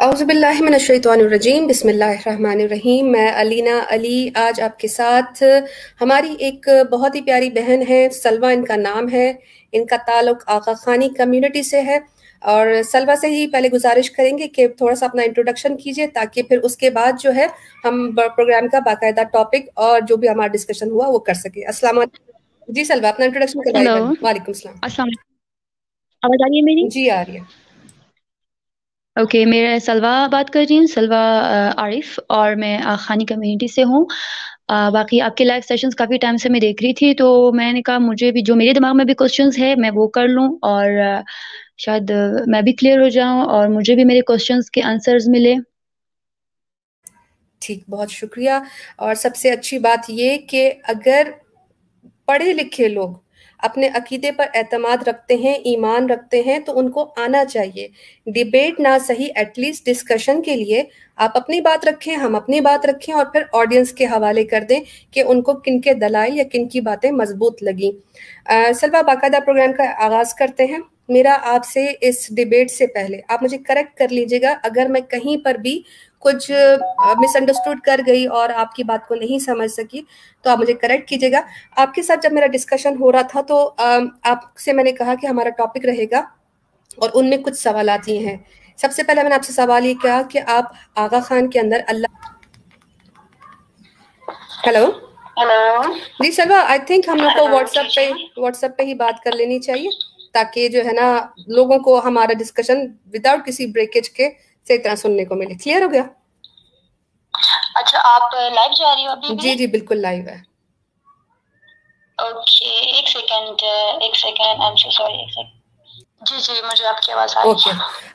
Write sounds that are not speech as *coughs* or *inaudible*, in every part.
अज़बिल्लिमिनशैतरजीम बिस्मिल्लाहिर्रहमानिर्रहीम मैं अलीना अली आज आपके साथ हमारी एक बहुत ही प्यारी बहन है सलवा इनका नाम है। इनका ताल्लुक आका खानी कम्युनिटी से है। और सलवा से ही पहले गुजारिश करेंगे कि थोड़ा सा अपना इंट्रोडक्शन कीजिए ताकि फिर उसके बाद जो है हम प्रोग्राम का बाकायदा टॉपिक और जो भी हमारा डिस्कशन हुआ वो कर सके। अस्सलाम जी सलवा अपना इंट्रोडक्शन करवाइए। वालेकुम आवाज़ आ रही है मेरी? जी आ रही है। ओके okay, मैं सलवा बात कर रही हूँ सलवा आरिफ और मैं खानी कम्युनिटी से हूँ। बाकी आपके लाइव सेशंस काफ़ी टाइम से मैं देख रही थी तो मैंने कहा मुझे भी जो मेरे दिमाग में भी क्वेश्चंस है मैं वो कर लूँ और शायद मैं भी क्लियर हो जाऊँ और मुझे भी मेरे क्वेश्चंस के आंसर्स मिले। ठीक बहुत शुक्रिया। और सबसे अच्छी बात ये कि अगर पढ़े लिखे लोग अपने अकीदे पर एतमाद रखते हैं, ईमान रखते हैं तो उनको आना चाहिए। डिबेट ना सही एटलीस्ट डिस्कशन के लिए आप अपनी बात रखें, हम अपनी बात रखें और फिर ऑडियंस के हवाले कर दें कि उनको किन के दलाइल या किन की बातें मज़बूत लगी। सलवा बाकायदा प्रोग्राम का आगाज़ करते हैं। मेरा आपसे इस डिबेट से पहले आप मुझे करेक्ट कर लीजिएगा। अगर मैं कहीं पर भी कुछ मिसअंडरस्टूड कर गई और आपकी बात को नहीं समझ सकी तो आप मुझे करेक्ट कीजिएगा। आपके साथ जब मेरा डिस्कशन हो रहा था तो आपसे मैंने कहा कि हमारा टॉपिक रहेगा और उनमें कुछ सवाल ये हैं। सबसे पहले मैंने आपसे सवाल ये किया कि आप आगा खान के अंदर अल्लाह हेलो हेलो जी सलवा आई थिंक हम लोग को व्हाट्सएप पे व्हाट्सएप पे ही बात कर लेनी चाहिए ताकि जो है ना लोगों को हमारा डिस्कशन विदाउट किसी ब्रेकेज के से इतना सुनने को मिले। क्लियर हो गया? अच्छा आप लाइव जा रही हो अभी जी जी बिल्कुल लाइव है। ओके एक सेकंड एक second I am so sorry एक सेकंड जी जी मुझे आपकी आवाज़ आ रही ओके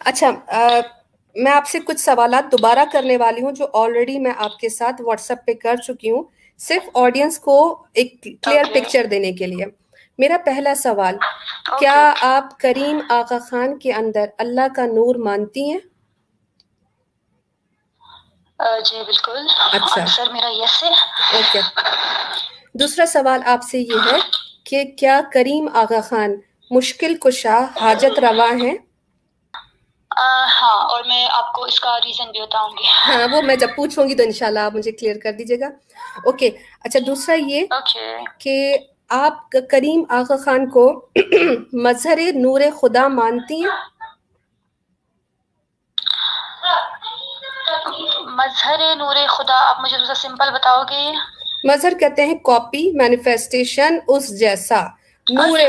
अच्छा आ, मैं आपसे कुछ सवाल दोबारा करने वाली हूँ जो ऑलरेडी मैं आपके साथ व्हाट्सएप पे कर चुकी हूँ सिर्फ़ ऑडियंस को एक क्लियर okay. पिक्चर देने के लिए। मेरा पहला सवाल okay. क्या आप करीम आका खान के अंदर अल्लाह का नूर मानती हैं? जी बिल्कुल। अच्छा। सर मेरा यस है। ओके। दूसरा सवाल आपसे ये है कि क्या करीम आगा खान मुश्किल कुशा हाजत रवा है? हाँ और मैं आपको इसका रीजन भी बताऊँगी। हाँ वो मैं जब पूछूँगी तो इनशाला आप मुझे क्लियर कर दीजिएगा। ओके अच्छा दूसरा ये कि आप करीम आगा खान को *clears throat* मजहर नूर खुदा मानती हैं? मजहर नूर खुदा आप मुझे थोड़ा सिंपल बताओगे? मजहर कहते हैं कॉपी मैनिफेस्टेशन उस जैसा। नूर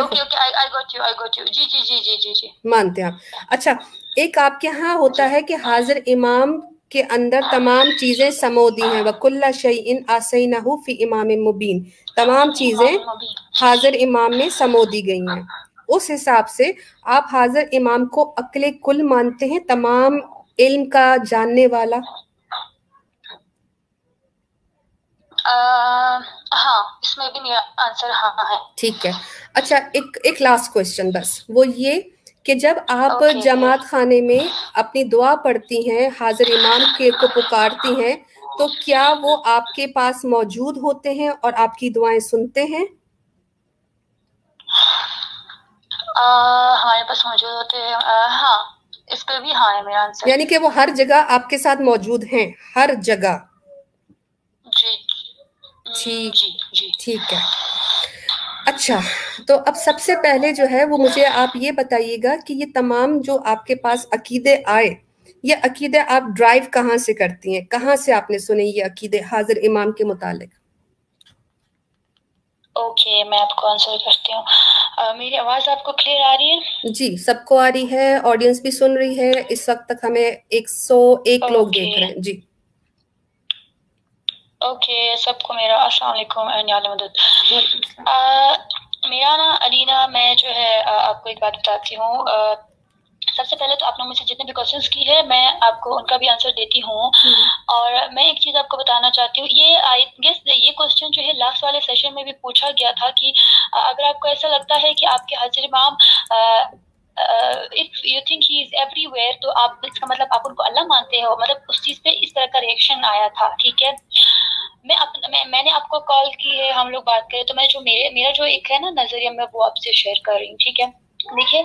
मानते हैं आप। अच्छा एक आपके यहाँ होता है कि हाजिर इमाम के अंदर तमाम चीज़ें समोदी हैं। वकुल्ला शई इन आसईनहु फ़ी इमाम मुबीन। तमाम चीज़ें हाजिर इमाम में समोदी गई हैं। उस हिसाब से आप हाजिर इमाम को अकले कुल मानते हैं तमाम इल्म का जानने वाला? हाँ इसमें भी आंसर हाँ है। ठीक है। अच्छा एक एक लास्ट क्वेश्चन बस। वो ये कि जब आप okay. जमात खाने में अपनी दुआ पढ़ती हैं हाजिर इमाम के को पुकारती हैं तो क्या वो आपके पास मौजूद होते हैं और आपकी दुआएँ सुनते हैं? हमारे पास मौजूद होते हैं। हाँ इस पे भी हाँ है मेरा आंसर यानी कि वो हर जगह आपके साथ मौजूद हैं हर जगह। जी ठीक ठीक है। अच्छा तो अब सबसे पहले जो है वो मुझे आप ये बताइएगा कि ये तमाम जो आपके पास अकीदे आए ये अकीदे आप ड्राइव कहाँ से करती हैं? कहाँ से आपने सुने ये अकीदे हाजिर इमाम के मुतालिक? ओके okay, मैं आपको आंसर करती हूँ। मेरी आवाज़ आपको क्लियर आ रही है? जी सबको आ रही है ऑडियंस भी सुन रही है। इस वक्त तक हमें 101 लोग देख रहे हैं। जी। ओके सबको मेरा अस्सलाम वालेकुम मदद। मेरा ना अलीना मैं जो है आपको एक बात बताती हूँ। सबसे पहले तो आपने मुझसे जितने भी क्वेश्चन की है मैं आपको उनका भी आंसर देती हूँ। हम्म। और मैं एक चीज़ आपको बताना चाहती हूँ ये आई गेस ये क्वेश्चन जो है लास्ट वाले सेशन में भी पूछा गया था कि अगर आपको ऐसा लगता है कि आपके हाजिर इमाम if you think he is everywhere तो आप इसका मतलब आप उनको अल्लाह मानते हो मतलब उस चीज़ पे इस तरह का रिएक्शन आया था ठीक है? मैं अप, मैं मैंने आपको कॉल की है हम लोग बात करें तो मैं जो मेरे मेरा जो एक है ना नज़रिया मैं वो आपसे शेयर कर रही हूँ ठीक है? देखिए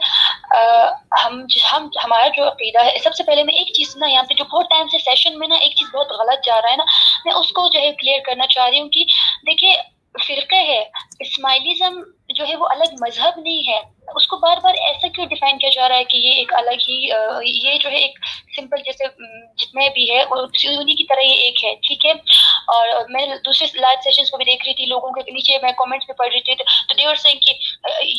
हम हम हमारा जो अकीदा है सबसे पहले मैं एक चीज़ ना यहाँ पे जो बहुत टाइम से सेशन में ना एक चीज़ बहुत गलत जा रहा है ना मैं उसको जो है क्लियर करना चाह रही हूँ कि देखिए फिरके है इस्माइलिज्म जो है वो अलग मज़हब नहीं है। उसको बार बार ऐसा क्यों डिफाइन किया जा रहा है कि ये एक अलग ही ये जो है एक सिंपल जैसे जितने भी है उन्हीं की तरह ये एक है, ठीक है? और मैं दूसरे लाइव सेशंस को भी देख रही थी, लोगों के नीचे मैं कमेंट्स में पढ़ रही थी तो देवर सिंह की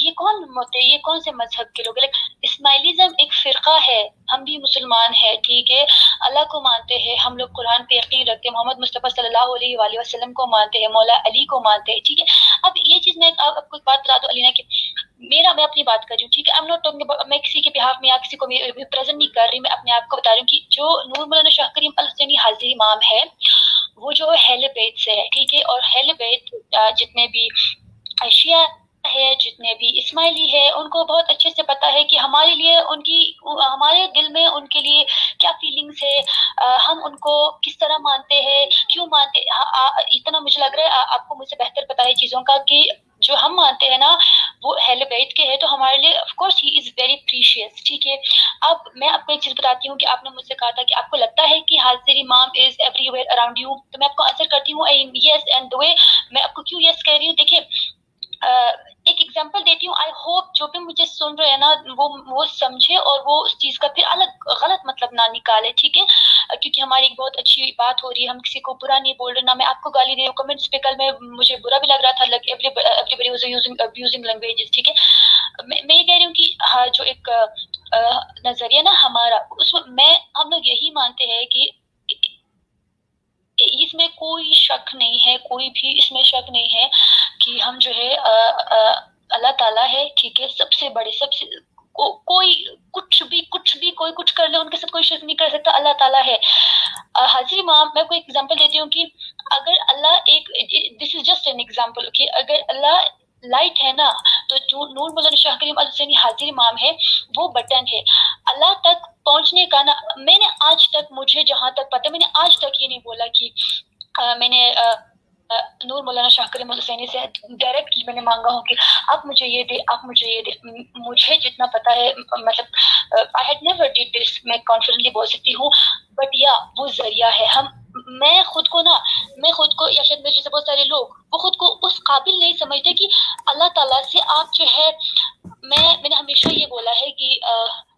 ये कौन होते हैं ये कौन से मज़हब के लोग इस्माइलिज्म एक फिरका है, हम भी मुसलमान है, ठीक है? अल्लाह को मानते हैं, हम लोग कुरान पे यकीन रखते हैं, मोहम्मद मुस्तफ़ा सल्लल्लाहु अलैहि वसल्लम को मानते हैं, मौला अली को मानते हैं, ठीक है? अब ये चीज़ मैं आपको एक बात बता दूँ, अलीना, की मेरा मैं अपनी बात कर रही हूँ ठीक है? आई एम नॉट टॉकिंग मैं किसी के बिहाफ में या किसी को प्रेजेंट नहीं कर रही मैं अपने आप को बता रही हूँ कि जो नूर मौलाना शाह करीम अलसैनी हाजिर इमाम है वो जो हेल बैत से है ठीक है? और हेल बैत जितने भी अशिया है जितने भी इस्माइली है उनको बहुत अच्छे से पता है कि हमारे लिए उनकी हमारे दिल में उनके लिए क्या फीलिंग्स है आ, हम उनको किस तरह मानते हैं क्यों मानते आ, इतना मुझे लग रहा है आ, आपको मुझसे बेहतर पता है चीज़ों का कि जो हम मानते हैं ना वो हेलो बैत के है तो हमारे लिए of course he is very precious ठीक है? अब मैं आपको एक चीज़ बताती हूँ कि आपने मुझसे कहा था कि आपको लगता है कि हाजिर इमाम इज़ एवरीवेयर अराउंड यू तो मैं आपको आंसर करती हूँ यस एंड द वे मैं आपको क्यों यस कह रही हूँ? देखिए एक एग्जांपल देती हूँ आई होप जो भी मुझे सुन रहे हैं ना, वो वो समझे और वो उस चीज़ का फिर अलग, गलत मतलब ना निकाले, ठीक है? क्योंकि हमारी एक बहुत अच्छी बात हो रही है, हम किसी को बुरा नहीं बोल रहे, ना मैं आपको गाली दे रही हूँ। कमेंट्स पे कल में, मुझे बुरा भी लग रहा था एवरीबडी यूजिंग लैंग्वेजेस ठीक है? मैं ये कह रही हूँ कि हाँ जो एक नज़रिया ना हमारा उसमें मैं, हम लोग यही मानते हैं कि इसमें कोई शक नहीं है कोई भी इसमें शक नहीं है कि हम जो है अल्लाह ताला है ठीक है सबसे बड़े सबसे को, कोई कुछ भी कुछ भी कोई कुछ कर ले उनके साथ कोई शक नहीं कर सकता अल्लाह ताला है। हाजिर माँ मैं कोई एग्जांपल देती हूँ कि अगर अल्लाह एक this is just an example कि अगर अल्लाह लाइट है ना तो जो नूर मुल्ला शाह करीम अलसैनी हाजिर इमाम है वो बटन है। अल्लाह तक पहुँचने का ना मैंने आज तक मुझे जहाँ तक पता मैंने आज तक ये नहीं बोला कि आ, मैंने आ, नूर मौलाना शाह करीम हुसैनी से डायरेक्टली मैंने मांगा हूँ कि आप मुझे ये दे आप मुझे ये दे। मुझे जितना पता है मतलब I had never did this मैं कॉन्फिडेंटली बोल सकती हूँ बट या वो ज़रिया है। हम मैं खुद को ना, मैं खुद को या शायद मेरे जैसे बहुत सारे लोग, वो खुद को उस काबिल नहीं समझते कि अल्लाह ताला से आप जो है, मैं, मैंने हमेशा ये बोला है कि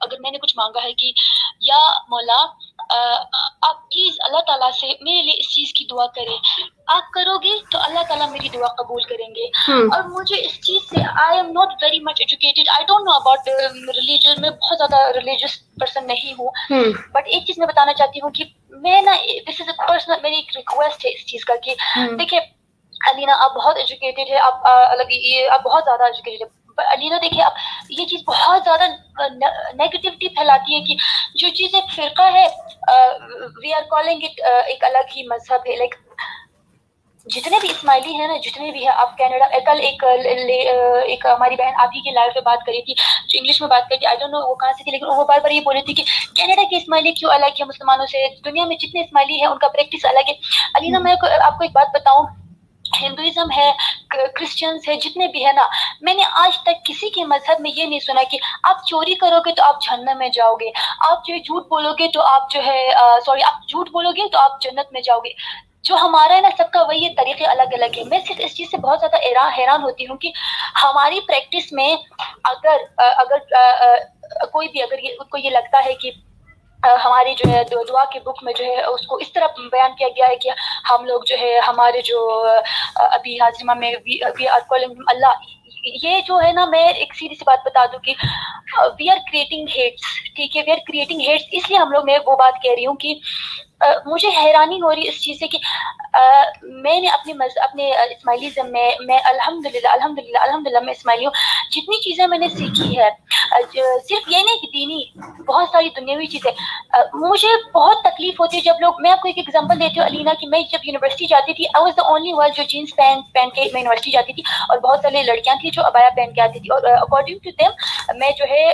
अगर मैंने कुछ मांगा है कि, या मौला आप प्लीज़ अल्लाह ताला से मेरे लिए इस चीज़ की दुआ करें। आप करोगे तो अल्लाह ताला मेरी दुआ कबूल करेंगे। hmm. और मुझे इस चीज़ से I am not very much educated I don't know about religion में बहुत ज़्यादा रिलीजियस पर्सन नहीं हूँ। But hmm. एक चीज़ मैं बताना चाहती हूँ कि मैं ना दिस इज़ पर्सनल मेरी एक रिक्वेस्ट है इस चीज़ का कि hmm. देखिए अलीना आप बहुत एजुकेटेड है। आप अलग ये आप बहुत ज़्यादा एजुकेटेड है। अलीना देखिए आप ये चीज़ बहुत ज़्यादा नेगेटिविटी फैलाती है कि जो चीज़ एक फिरका है वी आर कॉलिंग इट एक अलग ही मज़हब है। लाइक जितने भी इस्माइली हैं ना जितने भी है आप कनाडा कल एक एक हमारी बहन आप ही की लाइव पे बात करी थी जो इंग्लिश में बात करी थी आई डोंट नो वो कहाँ से थी लेकिन वो बार बार ये बोल रही थी कि कनाडा के इस्माइली क्यों अलग है मुसलमानों से? दुनिया में जितने इस्माइली है उनका प्रैक्टिस अलग है। अलीना मैं आपको एक बात बताऊँ हिंदुइज्म है क्रिश्चियंस है, जितने भी है ना, मैंने आज तक किसी के मज़हब में ये नहीं सुना कि आप चोरी करोगे तो आप जन्नत में जाओगे, आप जो झूठ बोलोगे तो आप जो है सॉरी आप झूठ बोलोगे तो आप जन्नत में जाओगे। जो हमारा है ना, सबका वही है, तरीके अलग अलग है। मैं सिर्फ़ इस चीज़ से बहुत ज़्यादा हैरान हैरान होती हूँ कि हमारी प्रैक्टिस में अगर अगर कोई भी अगर ये उसको ये लगता है कि हमारी जो है दुआ की बुक में जो है, उसको इस तरह बयान किया गया है कि हम लोग जो है, हमारे जो अभी हाजिमा में वी आर कॉलिंग अल्लाह। ये जो है ना, मैं एक सीधी सी बात बता दूँ कि वी आर क्रिएटिंग हेट्स ठीक है? वी आर क्रिएटिंग हेट्स इसलिए हम लोग, मैं वो बात कह रही हूँ कि मुझे हैरानी हो रही इस चीज़ से कि आ, मैंने अपने अपने इस्माइलिज्म में मैं अल्हम्दुलिल्लाह अल्हम्दुलिल्लाह अल्हम्दुलिल्लाह मैं इस्माइली हूँ जितनी चीज़ें मैंने सीखी है सिर्फ़ ये नहीं कि दीनी बहुत सारी दुनियावी चीज़ें मुझे बहुत तकलीफ़ होती है जब लोग मैं आपको एक एग्जांपल देती हूँ अलीना कि मैं जब यूनिवर्सिटी जाती थी I was the only world जो जीन्स पहन पहन के मैं यूनिवर्सिटी जाती थी और बहुत सारी लड़कियाँ थी जो अबाया पहन के आती थी और अकॉर्डिंग टू देम मैं जो है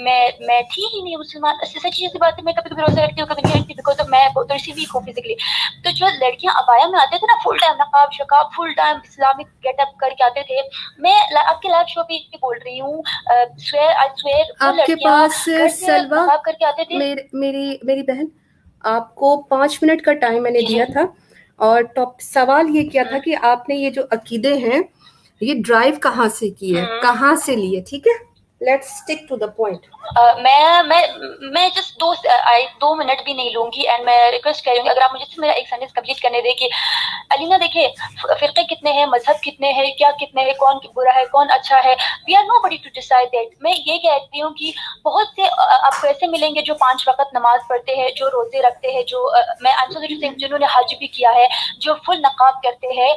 मैं मैं थी ही नहीं मुसलमान सच्ची सी बात है मैं कभी कभी रोजा रखती हूँ कभी नहीं रखती बिकॉज़ मैं थोड़ी सी वीक हूँ फिजिकली तो जो लड़कियाँ अबाया में आते थे ना फुल टाइम नकाब शकाब फुल टाइम इस्लामिक गेटअप करके आते थे। मैं आपके लाइव शो पे बोल रही हूँ आपके पास सलवा करके आते थे। मेरी मेरी मेरी बहन आपको पाँच मिनट का टाइम मैंने दिया था और टॉप सवाल ये किया था हम्म। कि आपने ये जो अकीदे हैं ये ड्राइव कहाँ से किए हम्म। कहाँ से लिए? ठीक है? Let's stick to the point मैं मैं मैं जस्ट दो आई, दो मिनट भी नहीं लूँगी एंड मैं रिक्वेस्ट करूँगी अगर आप मुझे मेरा एक सेंटेंस कंप्लीट करने दें कि, अलीना देखिए फिरके कितने हैं, मज़हब कितने हैं, क्या कितने हैं, कौन बुरा है, कौन अच्छा है we are nobody to decide that मैं ये कहती हूँ कि बहुत से आपको ऐसे मिलेंगे जो पाँच वक्त नमाज़ पढ़ते हैं, जो रोज़े रखते हैं, जो मैं आंसर जिन्होंने हज भी किया है, जो फुल नकाब करते हैं।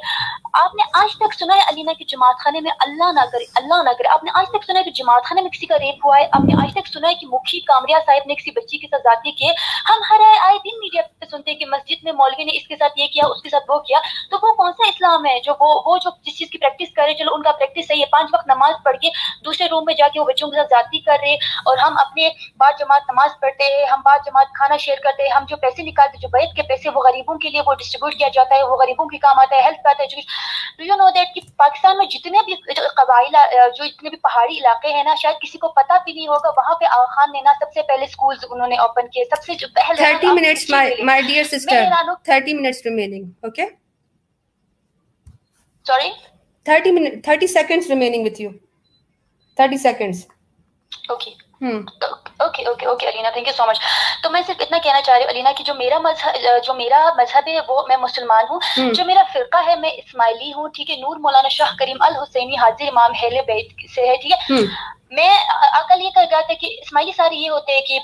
आपने आज तक सुना है अलीना की जमात खाने में अल्लाह ना करे, अल्लाह ना करे। आपने आज तक सुना है कि जमात खाने में किसी का रेप हुआ है, आपने आज तक सुना है कि मुखी कामरिया साहिब ने किसी बच्ची के साथ जाती किए हम हर आए दिन मीडिया पे सुनते हैं कि मस्जिद में मौलवी ने इसके साथ ये किया, उसके साथ वो किया। तो वो कौन सा इस्लाम है जो वो वो जो जिस चीज़ की प्रैक्टिस करे चलो उनका प्रैक्टिस सही है। पाँच वक्त नमाज़ पढ़ के दूसरे रूम में जाके वो बच्चों के साथ जाती कर रहे और हम अपने बाद जमात नमाज़ पढ़ते हैं, हम बाद जमात खाना शेयर करते हैं, हम जो पैसे निकालते जो बैठ के पैसे वो गरीबों के लिए वो डिस्ट्रीब्यूट किया जाता है, वो गरीबों के काम आता है हेल्थ का आता है डू यू नो दैट कि पाकिस्तान में जितने भी कबाइल जो इतने भी पहाड़ी इलाके हैं ना शायद किसी को पता भी नहीं होगा। वहाँ पे आगा खान ने ना सबसे पहले स्कूल उन्होंने ओपन किए। सबसे जो पहले thirty minutes my dear sister thirty minutes remaining okay sorry thirty minute thirty seconds remaining with you thirty seconds okay okay okay okay Alina thank you so much तो मैं सिर्फ़ इतना कहना चाह रही हूँ अलीना की जो मेरा मज़हब जो मेरा मज़हब है वो मैं मुसलमान हूँ हम्म। जो मेरा फिरका है मैं इस्माइली हूँ ठीक है नूर मौलाना शाह करीम अल हुसैनी हाजिर इमाम हेले बैत से है ठीक है हम्म। मैं अकल ये कर जाते कि इस्माइली सारे ये होते हैं कि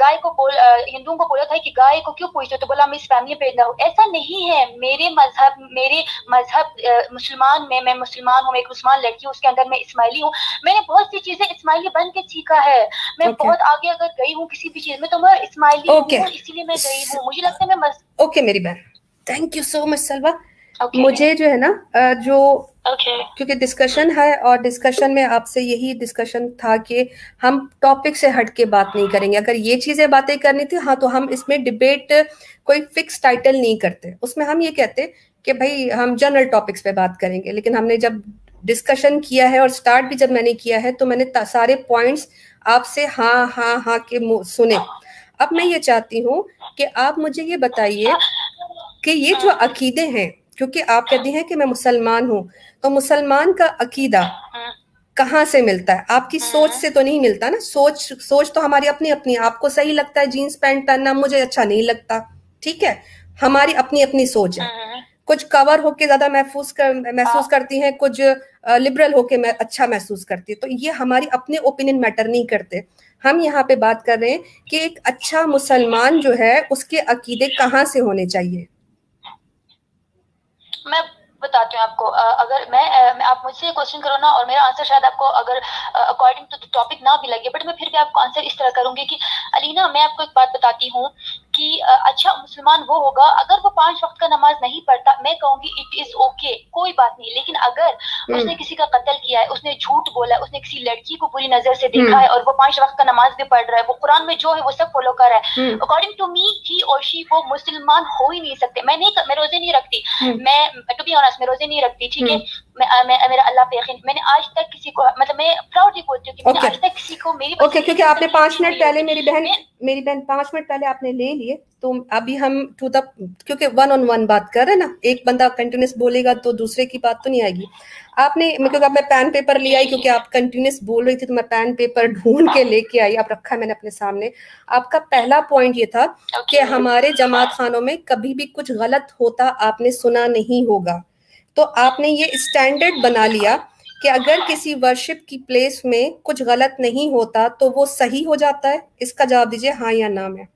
गाय को बोल हिंदुओं को बोला था कि गाय को क्यों पूछते तो बोला मैं इस फैमिली पे ना हूँ। ऐसा नहीं है। मेरे मज़हब मेरे मज़हब मुसलमान में मैं मुसलमान हूँ एक मुसलमान लड़की हूँ उसके अंदर मैं इस्माइली हूँ। मैंने बहुत सी चीज़ें इस्माइली बन के सीखा है। मैं okay. बहुत आगे अगर गई हूँ किसी भी चीज़ में तो मैं इस्माइली okay. हूँ इसीलिए मैं गई हूँ। मुझे लगता है मैं ओके okay, मेरी बहन। Thank you so much Salwa okay. मुझे जो है ना जो okay. क्योंकि डिस्कशन है और डिस्कशन में आपसे यही डिस्कशन था कि हम टॉपिक से हट के बात नहीं करेंगे। अगर ये चीज़ें बातें करनी थी हाँ तो हम इसमें डिबेट कोई फिक्स टाइटल नहीं करते। उसमें हम ये कहते कि भाई, हम जनरल टॉपिक्स पे बात करेंगे। लेकिन हमने जब डिस्कशन किया है और स्टार्ट भी जब मैंने किया है तो मैंने सारे पॉइंट्स आपसे हाँ हाँ हाँ के सुने। अब मैं ये चाहती हूँ कि आप मुझे ये बताइए कि ये जो अकीदे हैं क्योंकि आप कहते हैं कि मैं मुसलमान हूँ तो मुसलमान का अकीदा कहाँ से मिलता है? आपकी सोच से तो नहीं मिलता ना? सोच सोच तो हमारी अपनी अपनी, आपको सही लगता है जीन्स पैंट पहनना, मुझे अच्छा नहीं लगता, ठीक है? हमारी अपनी अपनी सोच है। कुछ कवर होके ज़्यादा महफूज कर, महसूस करती हैं, कुछ लिबरल होके मैं अच्छा महसूस करती है तो ये हमारी अपने ओपिनियन मैटर नहीं करते। हम यहाँ पे बात कर रहे हैं कि एक अच्छा मुसलमान जो है, उसके अकीदे कहाँ से होने चाहिए? मैं बताती हूँ आपको अगर मैं, आप मुझसे क्वेश्चन करो ना और मेरा आंसर शायद आपको अगर अकॉर्डिंग टू द टॉपिक ना भी लगे बट मैं फिर भी आपको आंसर इस तरह करूँगी कि अलीना मैं आपको एक बात बताती हूँ कि अच्छा मुसलमान वो होगा अगर वो पाँच वक्त का नमाज़ नहीं पढ़ता मैं कहूँगी इट इज़ ओके कोई बात नहीं। लेकिन अगर हम्म। उसने किसी का कत्ल किया है उसने झूठ बोला है उसने किसी लड़की को बुरी नज़र से देखा हम्म। है और वो पाँच वक्त का नमाज़ भी पढ़ रहा है वो कुरान में जो है वो सब फॉलो कर रहा है। अकॉर्डिंग टू मी ही और शी वो मुसलमान हो ही नहीं सकते। मैं नहीं मैं रोज़े नहीं रखती। हम्म। मैं टू बी ऑनेस्ट मैं रोज़े नहीं रखती ठीक है? मैं, मैं मेरा अल्लाह पे मैंने आज तक किसी को मतलब मैं प्राउडली बोलती हूँ कि मैंने आज तक किसी को मेरी ओके क्योंकि आपने पाँच मिनट पहले मेरी बहन मेरी बहन पाँच मिनट पहले आपने ले लिए तो अभी हम टू द क्योंकि वन ऑन वन बात कर रहे ना एक बंदा कंटिन्यूस बोलेगा तो दूसरे की बात तो नहीं आएगी। आपने क्योंकि मैं पैन पेपर ले आई क्योंकि आप कंटिन्यूस बोल रही थी तो मैं पैन पेपर ढूंढ के लेके आई आप रखा मैंने अपने सामने। आपका पहला पॉइंट ये था कि हमारे जमात खानों में कभी भी कुछ गलत होता आपने सुना नहीं होगा। तो आपने ये स्टैंडर्ड बना लिया कि अगर किसी वर्शिप की प्लेस में कुछ गलत नहीं होता तो वो सही हो जाता है? इसका जवाब दीजिए हाँ या ना में।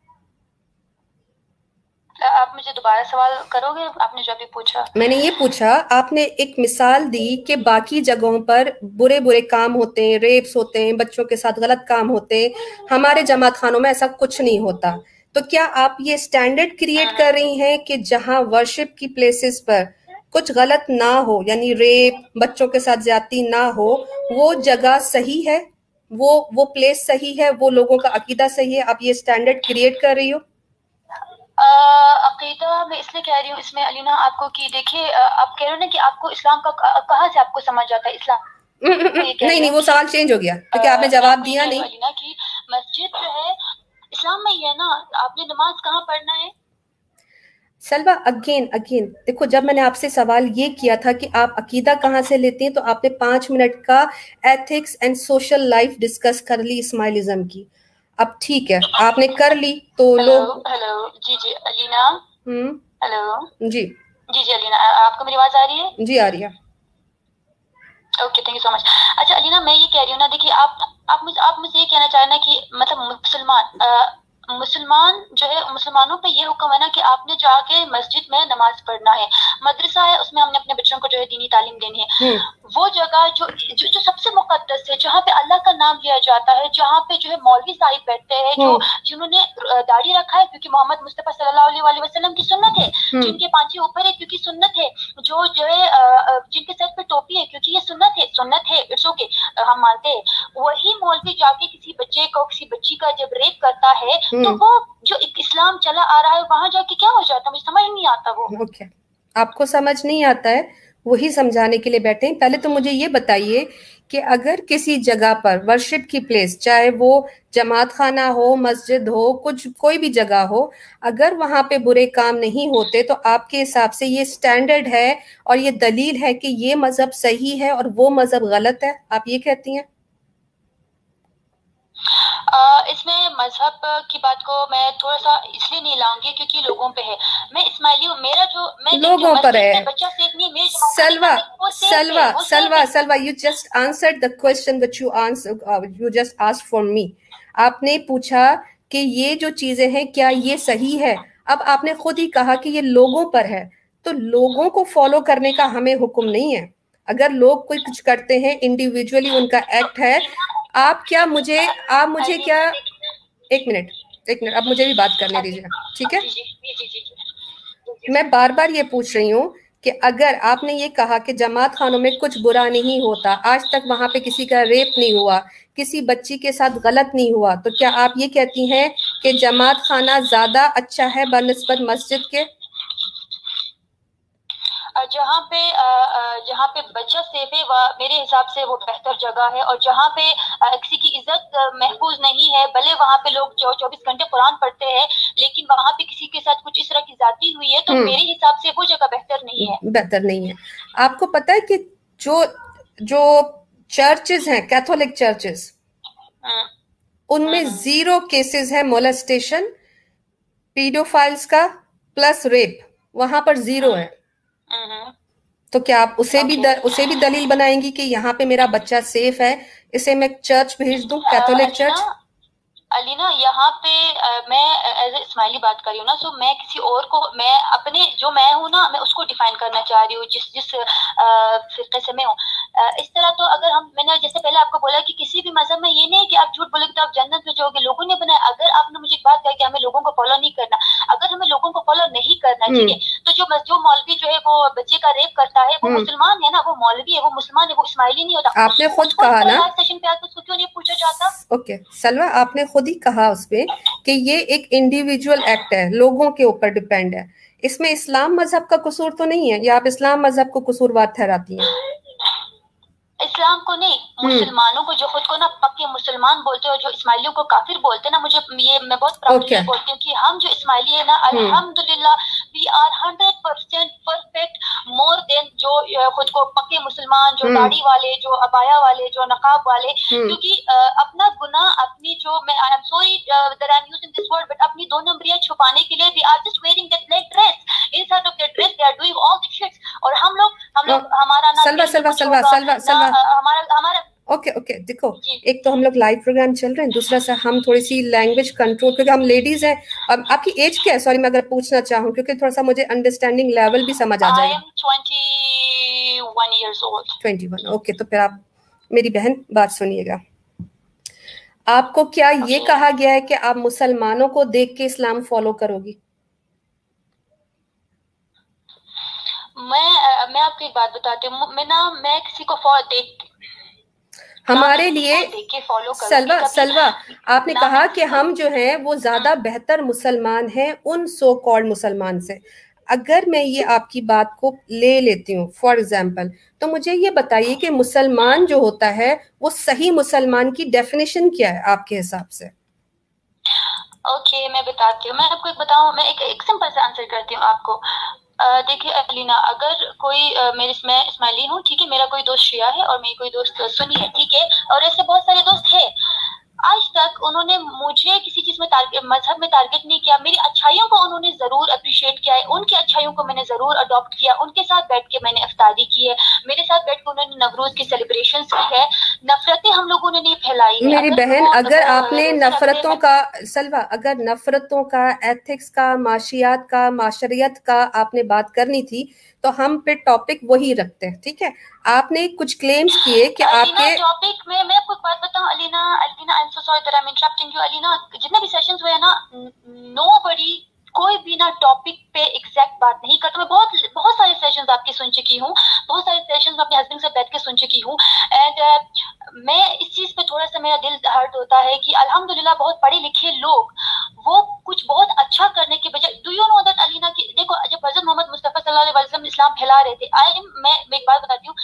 आप मुझे दोबारा सवाल करोगे? आपने जो अभी पूछा। मैंने ये पूछा आपने एक मिसाल दी कि बाकी जगहों पर बुरे बुरे काम होते हैं रेप्स होते हैं बच्चों के साथ गलत काम होते हैं हमारे जमात खानों में ऐसा कुछ नहीं होता। तो क्या आप ये स्टैंडर्ड क्रिएट हाँ। कर रही हैं कि जहाँ वर्शिप की प्लेसेस पर कुछ गलत ना हो यानी रेप बच्चों के साथ ज़्यादा ना हो वो जगह सही है? वो वो प्लेस सही है? वो लोगों का अकीदा सही है? आप ये स्टैंडर्ड क्रिएट कर रही हो? अकीदा मैं इसलिए कह रही हूँ इसमें अलीना आपको कि देखिए आप कह रहे हो ना कि आपको इस्लाम का कहाँ से आपको समझ आता है इस्लाम? नहीं नहीं वो सवाल चेंज हो गया क्योंकि आपने जवाब दिया नहीं। अलीना की मस्जिद जो है इस्लाम में ही है ना? आपने नमाज़ कहाँ पढ़ना है? सलवा अगेन अगेन देखो जब मैंने आपसे सवाल ये किया था कि आप अकीदा कहाँ से लेते हैं तो आपने पाँच मिनट का ethics and social life discuss कर ली इस्माइलिज्म की। अब ठीक है आपने कर ली तो लोग हेलो जी जी अलीना? हम्म। हेलो जी। जी जी अलीना आपको मेरी आवाज़ आ रही है? जी आ रही है। Okay thank you so much अच्छा अलीना मैं ये कह रही हूँ ना देखिए आप आप मुझे आप मुझे ये कहना चाह रहे हैं कि मतलब मुसलमान मुसलमान जो है मुसलमानों पे ये हुक्म है ना कि आपने जाके मस्जिद में नमाज़ पढ़ना है मदरसा है उसमें हमने अपने बच्चों को जो है दीनी तालीम देनी है हम्म। वो जगह जो जो, जो सबसे मुकदस है जहाँ पे अल्लाह का नाम लिया जाता है जहाँ पे जो है मौलवी साहिब बैठते हैं जो हम्म। जिन्होंने दाढ़ी रखा है क्योंकि मोहम्मद मुस्तफ़ा सल्लल्लाहु अलैहि वसल्लम की सुन्नत है हम्म। जिनके पांचे ऊपर है क्योंकि सुन्नत है जो जो है जिनके सर पे टोपी है क्योंकि ये सुन्नत है सुन्नत है इट्स ओके हम मानते हैं वही मौलवी जाके किसी बच्चे को किसी बच्ची का जब रेप करता है तो हम्म। वो जो इस्लाम चला आ रहा है वहाँ जाके क्या हो जाता है? मुझे समझ नहीं आता वो। okay. आपको समझ नहीं आता है वही समझाने के लिए बैठे हैं। पहले तो मुझे ये बताइए कि अगर किसी जगह पर वर्शिप की प्लेस चाहे वो जमात खाना हो मस्जिद हो कुछ कोई भी जगह हो अगर वहाँ पे बुरे काम नहीं होते तो आपके हिसाब से ये स्टैंडर्ड है और ये दलील है कि ये मज़हब सही है और वो मज़हब गलत है? आप ये कहती हैं? इसमें मज़हब की बात को मैं थोड़ा सा इसलिए नहीं लाऊँगी क्योंकि लोगों पे है। मैं इस्माइली हूँ मेरा जो मैं लोगों पर है बच्चा सेफ़ नहीं मेरे Salwa Salwa Salwa Salwa you just answer the question which you answer you just ask for me आपने पूछा कि ये जो चीज़ें हैं क्या ये सही है? अब आपने खुद ही कहा कि ये लोगों पर है। तो लोगों को फॉलो करने का हमें हुक्म नहीं है। अगर लोग कोई कुछ करते हैं इंडिविजुअली उनका एक्ट है आप क्या मुझे आप मुझे क्या एक मिनट। एक मिनट अब मुझे भी बात करने दीजिए। ठीक है? मैं बार बार ये पूछ रही हूँ कि अगर आपने ये कहा कि जमात खानों में कुछ बुरा नहीं होता आज तक वहाँ पे किसी का रेप नहीं हुआ किसी बच्ची के साथ गलत नहीं हुआ तो क्या आप ये कहती हैं कि जमात खाना ज़्यादा अच्छा है बनस्बत मस्जिद के? जहाँ पे जहाँ पे बच्चा सेफ़ है वह मेरे हिसाब से वो बेहतर जगह है और जहाँ पे किसी की इज़्ज़त महफूज नहीं है भले वहाँ पे लोग जो चौबीस घंटे कुरान पढ़ते हैं लेकिन वहाँ पे किसी के साथ कुछ इस तरह की जाती हुई है तो हम्म। मेरे हिसाब से वो जगह बेहतर नहीं है बेहतर नहीं है आपको पता है कि जो जो चर्चेज हैं कैथोलिक चर्चेज हम्म। उनमें हम्म। ज़ीरो केसेस है मोलेस्टेशन पीडोफाइल्स का प्लस रेप वहाँ पर ज़ीरो है तो क्या आप उसे भी दर, उसे भी दलील बनाएँगी कि यहाँ पे मेरा बच्चा सेफ़ है? इसे मैं चर्च भेज दू? कैथोलिक चर्च अलीना यहाँ पे आ, मैं एज ए स्माइली बात कर रही हूँ ना सो मैं किसी और को मैं अपने जो मैं हूँ ना मैं उसको डिफाइन करना चाह रही हूँ जिस जिस फिर से मैं हूँ। इस तरह तो अगर हम मैंने जैसे पहले आपको बोला कि किसी भी मज़हब में ये नहीं कि आप झूठ बोलेंगे तो आप जन्नत में जाओगे लोगों ने बनाया। अगर आपने मुझे बात कहा कि हमें लोगों को फॉलो नहीं करना अगर हमें लोगों को फॉलो नहीं करना ठीक है हम्म। तो जो जो मौलवी जो है वो बच्चे का रेप करता है वो हम्म। मुसलमान है ना वो मौलवी है वो मुसलमान है वो इस्माइली नहीं होता। आपने खुद कहा ना सेशन पे आकर उसको क्यों नहीं पूछा जाता? ओके सलवा आपने खुद ही कहा उसपे कि ये एक इंडिविजुअल एक्ट है लोगों के ऊपर डिपेंड है। इसमें इस्लाम मज़हब का कसूर तो नहीं है या आप इस्लाम मज़हब को कसूरवार ठहराती हैं? इस्लाम को नहीं। मुसलमानों को जो खुद को ना पक्के मुसलमान बोलते हो जो इस्माइलियों को काफिर बोलते हैं ना मुझे ये मैं बहुत प्राउडली okay. बोलती हूँ कि हम जो इस्माइली है ना हम्म। अल्हम्दुलिल्लाह we are hundred percent perfect more than जो खुद को पक्के मुसलमान जो हम्म। दाढ़ी वाले जो अबाया वाले जो नकाब वाले क्योंकि अपना गुना अपनी जो मैं I am sorry that I am using this word but अपनी दो नंबरियाँ छुपाने के लिए they are just wearing that like dress inside of that dress they are doing all the shits और हम लोग हम लोग हमारा ना सलवा सलवा सलवा सलवा हमारा हमारा ओके ओके देखो एक तो हम लोग लाइव प्रोग्राम चल रहे हैं दूसरा सा हम थोड़ी सी लैंग्वेज कंट्रोल क्योंकि हम लेडीज़ हैं। अब आपकी एज क्या है? सॉरी मैं अगर पूछना चाहूँ क्योंकि थोड़ा सा मुझे अंडरस्टैंडिंग लेवल भी समझ आ जाएगा। ट्वेंटी वन ओके तो फिर आप मेरी बहन बात सुनिएगा। आपको क्या ये कहा गया है कि आप मुसलमानों को देख के इस्लाम फॉलो करोगी? मैं मैं आपको एक बात बताती हूँ। मैं ना मैं किसी को देख हमारे लिए सलवा सलवा आपने कहा कि हम जो हैं वो ज़्यादा हाँ। बेहतर मुसलमान हैं उन सो कॉल्ड मुसलमान से। अगर मैं ये आपकी बात को ले लेती हूँ फॉर एग्ज़ाम्पल तो मुझे ये बताइए कि मुसलमान जो होता है वो सही मुसलमान की डेफिनेशन क्या है आपके हिसाब से? ओके okay, मैं बताती हूँ। मैं आपको एक बताऊँ मैं एक, एक सिंपल सा आंसर करती हूँ आपको। देखिए, अलीना, अगर कोई मेरे मैं इस्माइली हूँ, ठीक है, मेरा कोई दोस्त शिया है और मेरी कोई दोस्त सुनी है, ठीक है, और ऐसे बहुत सारे दोस्त है आज तक उन्होंने मुझे किसी चीज़ में टारगेट मज़हब में टारगेट नहीं किया। मेरी अच्छाइयों को उन्होंने ज़रूर अप्रिशिएट किया है। उनकी अच्छाइयों को मैंने ज़रूर अडॉप्ट किया। उनके साथ बैठ के मैंने अफ्तारी की है। मेरे साथ बैठ के उन्होंने नवरोज की सेलिब्रेशन की है। नफरतें हम लोगों ने नहीं फैलाई मेरी बहन अगर आपने नफरतों का सलवा अगर नफरतों का एथिक्स का माशियात का माशरियत का आपने बात करनी थी तो हम पे टॉपिक वही रखते हैं ठीक है? आपने कुछ क्लेम्स किए कि आपके टॉपिक में मैं आपको एक बात बताऊँ? Alina Alina I am so sorry that I am interrupting you Alina जितने भी सेशंस हुए ना नोबडी कोई भी ना टॉपिक पे एग्जैक्ट बात नहीं करता। मैं बहुत बहुत सारे सेशंस आपके सुन चुकी हूँ बहुत सारे सेशंस अपने हस्बैंड से बैठ के सुन चुकी हूँ। एंड uh, मैं इस चीज़ पे थोड़ा सा मेरा दिल हर्ट होता है कि अल्हम्दुलिल्लाह बहुत पढ़े लिखे लोग वो कुछ बहुत अच्छा करने के बजाय do you know that Alina की देखो जब हज़रत मोहम्मद मुस्तफ़ा सल्लल्लाहु अलैहि वसल्लम इस्लाम फैला रहे थे आई मैं एक बात बताती हूँ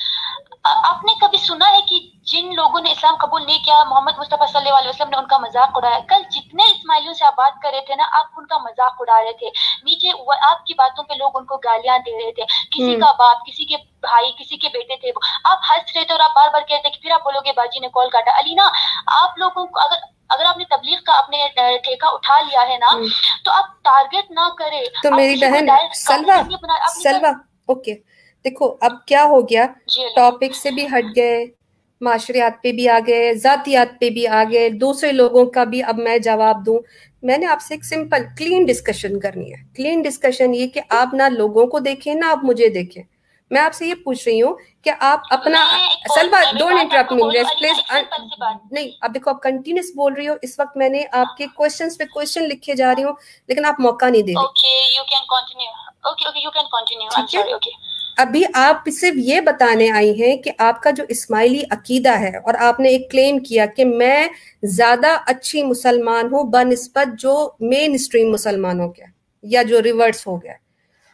आपने कभी सुना है कि जिन लोगों ने इस्लाम कबूल नहीं किया मोहम्मद मुस्तफ़ा सल्लल्लाहु अलैहि वसल्लम ने उनका मज़ाक उड़ाया। कल जितने इस्माइलियों से आप बात कर रहे थे ना आप उनका मज़ाक उड़ा रहे थे। नीचे आपकी बातों पे लोग उनको गालियाँ दे रहे थे। किसी हम्म। का बाप किसी के भाई किसी के बेटे थे आप हंस रहे थे और आप बार बार कहते फिर आप बोलोगे बाजी ने कॉल काटा। अलीना आप लोगों को अगर अगर आपने तबलीग का अपने ठेका उठा लिया है ना हम्म। तो आप टारगेट ना करें। तो मेरी बहन सलवा सलवा ओके। देखो अब क्या हो गया? टॉपिक से भी हट गए। माशरियात पे भी आ गए जातियात पे भी आ गए दूसरे लोगों का भी अब मैं जवाब दूँ। मैंने आपसे एक सिंपल क्लीन डिस्कशन करनी है। क्लीन डिस्कशन ये कि आप ना लोगों को देखें ना आप मुझे देखें। मैं आपसे ये पूछ रही हूँ कि आप अपना Salwa don't interrupt me please नहीं अब देखो आप कंटिन्यूस बोल रही हो इस वक्त मैंने आपके क्वेश्चंस पे क्वेश्चन लिखे जा रही हूँ लेकिन आप मौका नहीं दे रही। अभी आप सिर्फ़ ये बताने आई हैं कि आपका जो इस्माइली अकीदा है और आपने एक क्लेम किया कि मैं ज़्यादा अच्छी मुसलमान हूँ बनस्बत जो मेन स्ट्रीम मुसलमानों के या जो रिवर्स हो गया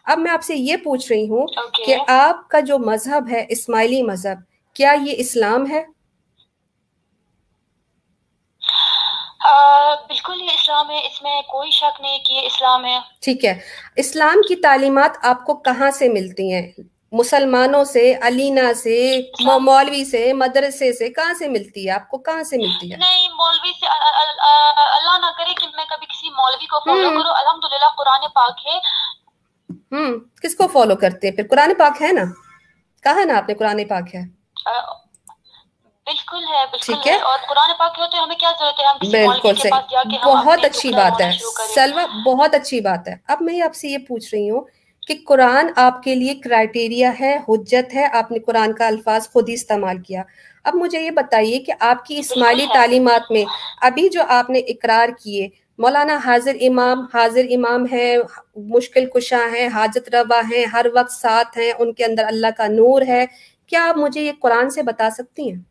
अब मैं आपसे ये पूछ रही हूँ okay. कि आपका जो मज़हब है इस्माइली मज़हब क्या ये इस्लाम है बिल्कुल ये इस्लाम है इसमें कोई शक नहीं कि ये इस्लाम है। ठीक है। इस्लाम की तालीमात आपको कहाँ से मिलती हैं? मुसलमानों से अलीना से मौलवी से मदरसे से कहाँ से मिलती है? आपको कहाँ से मिलती है? नहीं मौलवी से अल्लाह ना करे कि मैं कभी किसी मौलवी को फॉलो हम्म। करूँ। अल्हम्दुलिल्लाह कुरान पाक है। हम्म किसको फॉलो करते हैं? फिर कुरान पाक है ना? कहा ना आपने कुरान पाक है? बिल्कुल है बिल्कुल ठीक है? और कुरान पाक हो तो हमें क्या ज़रूरत है? हम बिल्कुल सही। बहुत अच्छी बात है। सलवा बहुत अच्छी बात है। अब मैं आपसे ये पूछ रही हूँ कि कुरान आपके लिए क्राइटेरिया है हुज्जत है? आपने कुरान का अल्फाज खुद ही इस्तेमाल किया। अब मुझे ये बताइए कि आपकी इस्माइली तालीमत में अभी जो आपने इकरार किए मौलाना हाजिर इमाम हाजिर इमाम है मुश्किल कुशा है हाजत रवा है हर वक्त साथ हैं उनके अंदर अल्लाह का नूर है। क्या आप मुझे ये कुरान से बता सकती हैं?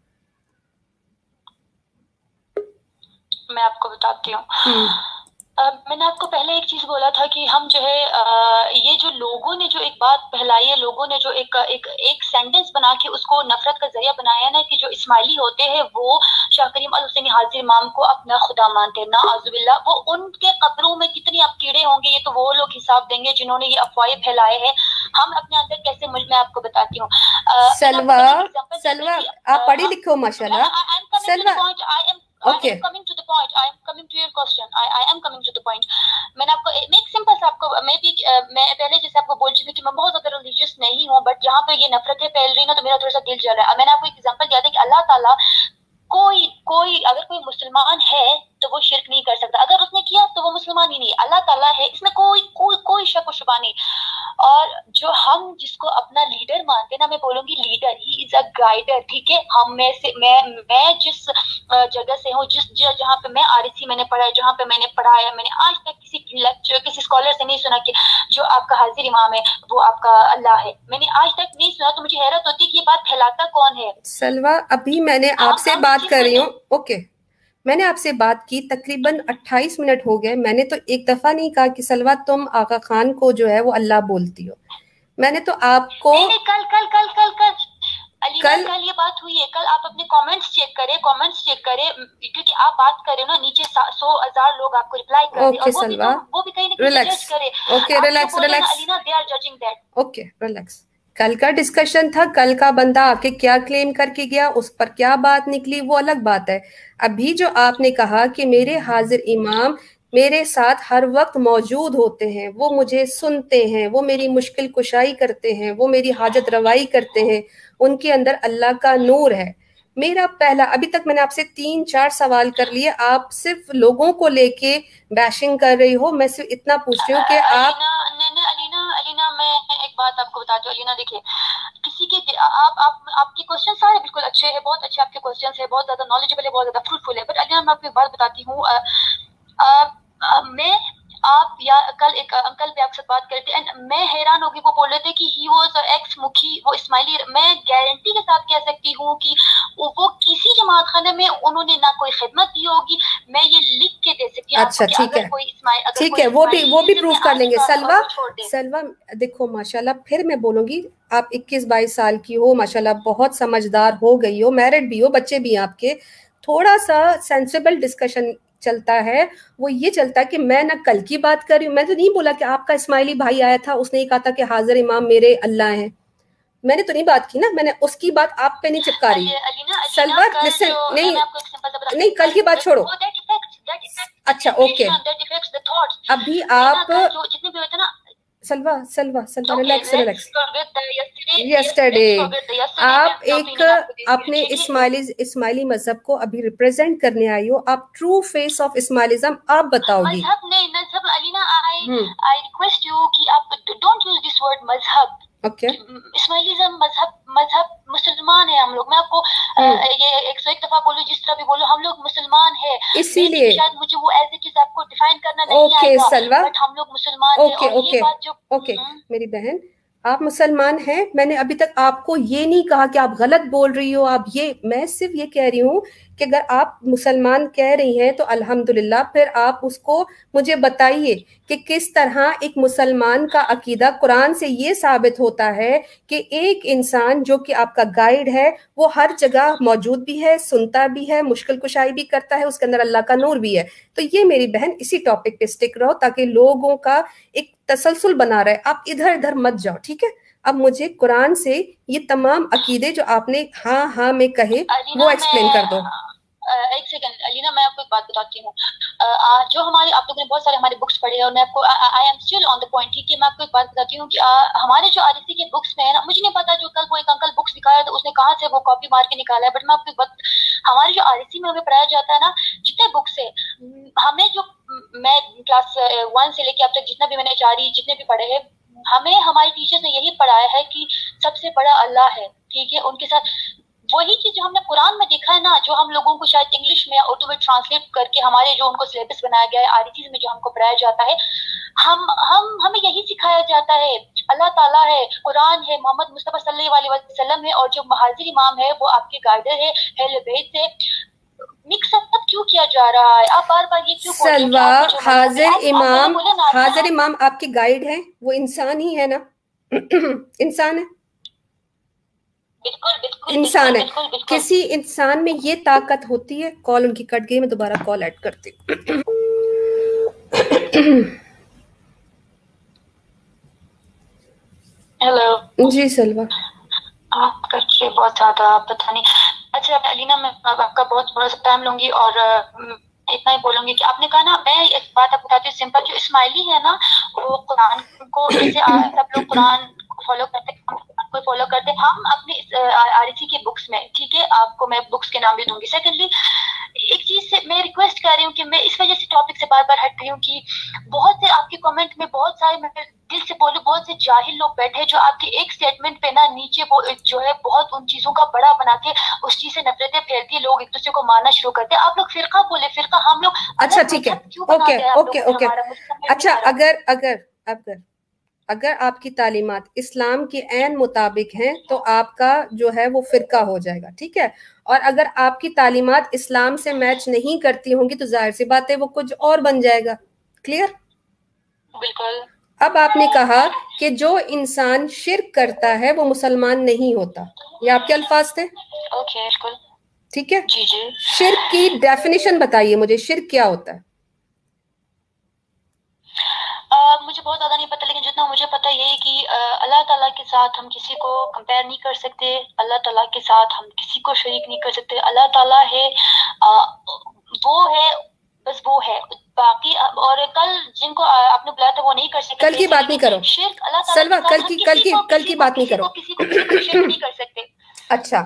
मैं आपको बताती हूँ। हम्म। मैंने आपको पहले एक चीज़ बोला था कि हम जो है ये जो लोगों ने जो एक बात फैलाई है लोगों ने जो एक एक एक सेंटेंस बना के उसको नफरत का ज़रिया बनाया ना कि जो इस्माइली होते हैं वो शाह करीम अल हुसैन हाजिर इमाम को अपना खुदा मानते हैं। ना आजुबिल्ला वो उनके कब्रों में कितनी अब कीड़े होंगे ये तो वो लोग हिसाब देंगे जिन्होंने ये अफवाहें फैलाए हैं। हम अपने अंदर कैसे मुल्क में आपको बताती हूँ। सलवा सलवा आप पढ़ी लिखो माशाल्लाह। सलवा okay. I am coming to the point. I am coming to your question. I, I am coming to the point. मैंने आपको मैं एक सिंपल सा आपको मैं भी मैं पहले जैसे आपको बोल चुकी कि मैं बहुत ज़्यादा रिलीजियस नहीं हूँ बट जहाँ पे ये है फैल रही ना तो मेरा थोड़ा सा दिल जल रहा है मैंने आपको एक एग्जांपल दिया था कि अल्लाह ताला कोई कोई अगर कोई मुसलमान है तो वो शिरक नहीं कर सकता। अगर उसने किया तो वो मुसलमान ही नहीं। अल्लाह ताला है इसमें कोई कोई कोई शक शुबा नहीं। और जो हम जिसको अपना लीडर मानते ना मैं बोलूँगी leader he is a guider ठीक है? हम में से मैं मैं जिस जगह से हूँ जिस जहाँ पे मैं आरसी मैंने पढ़ा है जहाँ पे मैंने पढ़ाया मैंने आज तक किसी लेक्चर किसी स्कॉलर से नहीं सुना कि जो आपका हाजिर इमाम है वो आपका अल्लाह है। मैंने आज तक नहीं सुना तो मुझे हैरत होती है कि ये बात फैलाता कौन है? सलवा अभी मैंने आपसे बात कर रही हूँ। ओके। मैंने आपसे बात की तकरीबन 28 मिनट हो गए। मैंने तो एक दफ़ा नहीं कहा कि सलवा तुम आका खान को जो है वो अल्लाह बोलती हो। मैंने तो आपको नहीं, नहीं, कल कल कल कल कल। कल कल ये बात हुई है। कल आप अपने कमेंट्स चेक करें कमेंट्स चेक करें क्योंकि आप बात कर रहे हो ना नीचे सौ हज़ार लोग आपको रिप्लाई कर रहे हैं। वो भी तो, वो भी कहीं ना कहीं जज करे। Okay relax relax. Alina they are judging that okay relax. कल का डिस्कशन था कल का बंदा आके क्या क्लेम करके गया उस पर क्या बात निकली वो अलग बात है। अभी जो आपने कहा कि मेरे हाजिर इमाम मेरे साथ हर वक्त मौजूद होते हैं वो मुझे सुनते हैं वो मेरी मुश्किल कुशाई करते हैं वो मेरी हाजत रवाई करते हैं उनके अंदर अल्लाह का नूर है। मेरा पहला अभी तक मैंने आपसे तीन चार सवाल कर लिए आप सिर्फ़ लोगों को लेके बैशिंग कर रही हो मैं सिर्फ़ इतना पूछ रही हूँ कि आप मैं एक बात आपको बताती हूँ अलीना, देखिए, किसी के आप आप, आपके क्वेश्चन सारे बिल्कुल अच्छे हैं, बहुत अच्छे आपके क्वेश्चन है, बहुत ज़्यादा नॉलेजेबल है, बहुत ज़्यादा फ्रूटफुल है बट अलीना मैं आपको एक बात बताती हूँ मैं आप या कल एक अंकल भी आपसे बात करते एंड मैं हैरान होगी वो बोल रहे थे कि ही वाज एक्स मुखी वो इस्माइली मैं गारंटी के साथ कह सकती हूँ कि वो किसी जमात खाने में उन्होंने ना कोई खिदमत दी होगी मैं ये लिख के दे सकती हूँ अच्छा ठीक है। ठीक है वो भी वो भी प्रूफ कर लेंगे। सलवा सलवा देखो माशाल्लाह फिर मैं बोलूँगी आप 21-22 साल की हो माशाल्लाह बहुत समझदार हो गई हो मैरिड भी हो बच्चे भी आपके थोड़ा सा सेंसिबल डिस्कशन चलता है वो ये चलता है कि मैं ना कल की बात कर रही हूँ। मैं तो नहीं बोला कि आपका इस्माइली भाई आया था उसने ही कहा था कि हाजिर इमाम मेरे अल्लाह है। मैंने तो नहीं बात की ना मैंने उसकी बात आप पे नहीं चिपका रही। सलवर लिसन नहीं नहीं कल की बात छोड़ो। अच्छा ओके अभी आप जितने भी होते ना Salwa Salwa Salwa relax relax yesterday आप एक अपने इस्माइली इस्माइली मज़हब को अभी रिप्रेजेंट करने आई हो। आप ट्रू फेस ऑफ़ इस्माइलिज्म आप बताओगी। मज़हब नहीं मज़हब Alina I I request you कि आप डोंट यूज़ दिस वर्ड मज़हब ओके इस्माइलिज्म मज़हब मज़हब मुसलमान है हम लोग मैं आपको। ये एक सौ एक दफ़ा बोलूँ जिस तरह भी बोलूँ हम लोग मुसलमान है इसीलिए शायद मुझे वो एज इट इज़ आपको डिफाइन करना नहीं okay, सलवा बट हम लोग मुसलमान okay, है okay, ये बात जो ओके okay, हम्म। मेरी बहन आप मुसलमान हैं मैंने अभी तक आपको ये नहीं कहा कि आप गलत बोल रही हो आप ये मैं सिर्फ़ ये कह रही हूँ कि अगर आप मुसलमान कह रही हैं तो अल्हम्दुलिल्लाह फिर आप उसको मुझे बताइए कि किस तरह एक मुसलमान का अकीदा कुरान से ये साबित होता है कि एक इंसान जो कि आपका गाइड है वो हर जगह मौजूद भी है सुनता भी है मुश्किल कुशाई भी करता है उसके अंदर अल्लाह का नूर भी है। तो ये मेरी बहन इसी टॉपिक पे स्टिक रहो ताकि लोगों का एक तसलसल बना रहे। आप इधर इधर मत जाओ ठीक है? अब मुझे कुरान से ये तमाम अकीदे जो आपने हाँ हाँ में कहे वो एक्सप्लेन कर दो। एक सेकंड अलीना मैं आपको एक बात बताती हूँ। जो हमारे आप लोगों ने बहुत सारे हमारे बुक्स पढ़े और मैं आपको I am still on the point ठीक है? मैं आपको एक बात बताती हूँ कि आ, हमारे जो आरसी के बुक्स में है ना मुझे नहीं पता जो कल वो एक अंकल बुक्स दिखाया था उसने कहाँ से वो कॉपी मार के निकाला है बट मैं आपको एक बात हमारे जो आरसी में हमें पढ़ाया जाता है ना जितने बुक्स है हमें जो मैं क्लास वन से लेके अब तक जितना भी मैंने चारी जितने भी पढ़े हैं हमें हमारे टीचर्स ने यही पढ़ाया है कि सबसे बड़ा अल्लाह है ठीक है? उनके साथ वही चीज़ जो हमने कुरान में देखा है ना जो हम लोगों को शायद इंग्लिश में उर्दू में ट्रांसलेट करके हमारे जो उनको सिलेबस बनाया गया है आरी चीज़ में जो हमको पढ़ाया जाता है हम हम हमें यही सिखाया जाता है। अल्लाह ताला है कुरान है मोहम्मद मुस्तफ़ा सल्लल्लाहु अलैहि वसल्लम है और जो महाजिर इमाम है वो आपके गाइडर है अहले बैत है। मिक्स अप क्यों किया जा रहा है? आप बार बार ये क्यों सलवा हाजिर इमाम हाजिर इमाम आपके गाइड है वो इंसान ही है ना। *clears throat* इंसान है। इंसान है। किसी इंसान में ये ताकत होती है कॉल उनकी कट गई मैं दोबारा कॉल ऐड करती हेलो जी सलवा। आप करके बहुत ज़्यादा पता नहीं। अच्छा अलीना मैं आपका बहुत थोड़ा सा टाइम लूँगी और इतना ही बोलूँगी कि आपने कहा ना मैं एक बात आप बताती हूँ सिंपल जो इस्माइली है ना वो कुरान को जैसे सब लोग कुरान फॉलो करते को फॉलो करते हम अपने आरसी के बुक्स में ठीक है? आपको मैं बुक्स के नाम भी दूँगी। सेकेंडली एक चीज़ से मैं रिक्वेस्ट कर रही हूँ कि मैं इस वजह से टॉपिक से बार बार हट रही हूँ कि बहुत से आपके कमेंट में बहुत सारे मैं दिल से बोले बहुत से जाहिल लोग बैठे जो आपके एक स्टेटमेंट पे ना नीचे वो जो है बहुत उन चीज़ों का बड़ा बना के उस चीज़ से नफरतें फैलती है लोग एक दूसरे को मारना शुरू करते हैं। आप लोग फिरका बोले फिरका हम लोग अच्छा ठीक है। Okay okay okay. अच्छा अगर अगर अगर अगर आपकी तालीमत इस्लाम के एन मुताबिक हैं तो आपका जो है वो फिरका हो जाएगा ठीक है? और अगर आपकी तालीमत इस्लाम से मैच नहीं करती होंगी तो ज़ाहिर सी बात है वो कुछ और बन जाएगा। क्लियर बिल्कुल। अब आपने कहा कि जो इंसान शिरक करता है वो मुसलमान नहीं होता। ये आपके अल्फाज थे? ओके ठीक है? जी जी। शिरक की डेफिनेशन बताइए मुझे शिरक क्या होता है? आ, मुझे बहुत ज़्यादा नहीं पता लेकिन जितना मुझे पता ये है कि अल्लाह ताला के साथ हम किसी को कंपेयर नहीं कर सकते अल्लाह ताला के साथ हम किसी को शरीक नहीं कर सकते। अल्लाह ताला है आ, वो है बस वो है। बाकी और कल जिनको आपने बुलाया था वो नहीं कर सकते कल की बात नहीं करो। शिरक अल्लाह सलवा कल की कल की कल की बात नहीं करो। किसी को नहीं कर सकते। अच्छा